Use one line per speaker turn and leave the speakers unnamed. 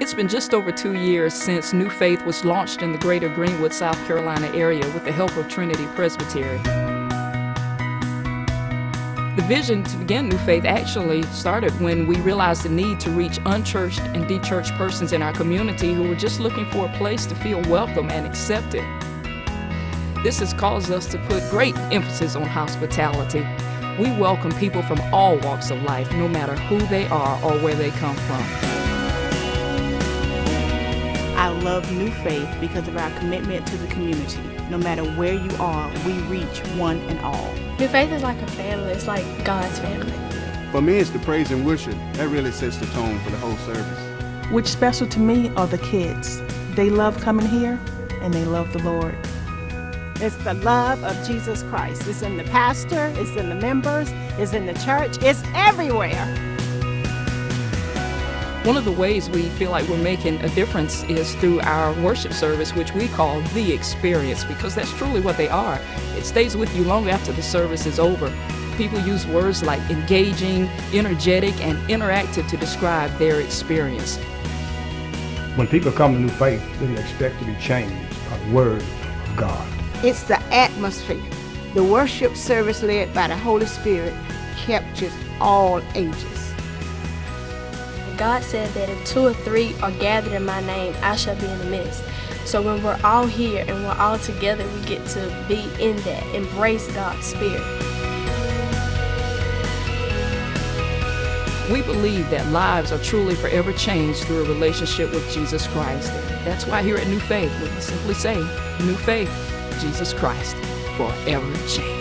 It's been just over two years since New Faith was launched in the greater Greenwood, South Carolina area with the help of Trinity Presbytery. The vision to begin New Faith actually started when we realized the need to reach unchurched and dechurched persons in our community who were just looking for a place to feel welcome and accepted. This has caused us to put great emphasis on hospitality. We welcome people from all walks of life, no matter who they are or where they come from.
I love New Faith because of our commitment to the community. No matter where you are, we reach one and all.
New Faith is like a family, it's like God's family.
For me, it's the praise and worship. That really sets the tone for the whole service.
Which special to me are the kids. They love coming here and they love the Lord.
It's the love of Jesus Christ. It's in the pastor, it's in the members, it's in the church, it's everywhere.
One of the ways we feel like we're making a difference is through our worship service, which we call The Experience, because that's truly what they are. It stays with you long after the service is over. People use words like engaging, energetic, and interactive to describe their experience.
When people come to New Faith, they expect to be changed by the Word of God.
It's the atmosphere. The worship service led by the Holy Spirit captures all ages.
God said that if two or three are gathered in my name, I shall be in the midst. So when we're all here and we're all together, we get to be in that, embrace God's Spirit.
We believe that lives are truly forever changed through a relationship with Jesus Christ. That's why here at New Faith, we simply say, New Faith, Jesus Christ, forever changed.